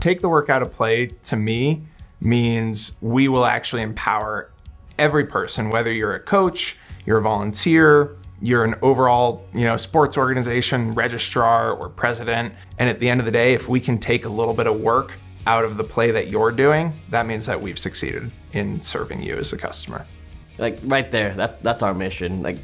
Take the work out of play to me means we will actually empower every person, whether you're a coach, you're a volunteer, you're an overall, you know, sports organization registrar or president. And at the end of the day, if we can take a little bit of work out of the play that you're doing, that means that we've succeeded in serving you as a customer. Like right there, that, that's our mission. Like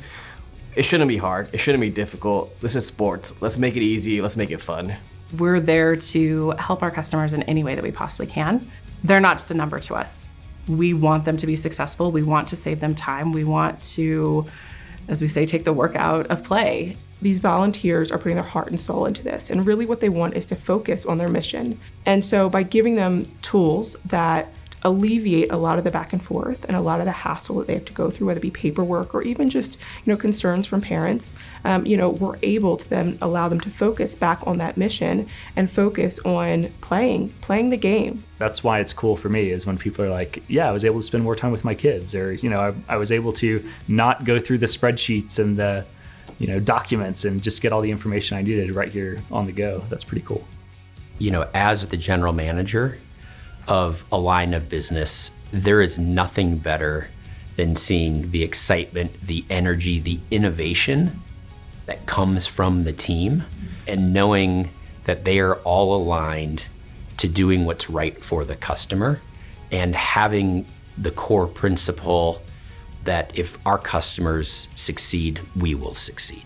it shouldn't be hard. It shouldn't be difficult. This is sports. Let's make it easy. Let's make it fun. We're there to help our customers in any way that we possibly can. They're not just a number to us. We want them to be successful. We want to save them time. We want to, as we say, take the work out of play. These volunteers are putting their heart and soul into this, and really what they want is to focus on their mission. And so by giving them tools that alleviate a lot of the back and forth and a lot of the hassle that they have to go through, whether it be paperwork or even just you know concerns from parents. Um, you know, we're able to then allow them to focus back on that mission and focus on playing, playing the game. That's why it's cool for me is when people are like, yeah, I was able to spend more time with my kids, or you know, I, I was able to not go through the spreadsheets and the you know documents and just get all the information I needed right here on the go. That's pretty cool. You know, as the general manager, of a line of business, there is nothing better than seeing the excitement, the energy, the innovation that comes from the team and knowing that they are all aligned to doing what's right for the customer and having the core principle that if our customers succeed, we will succeed.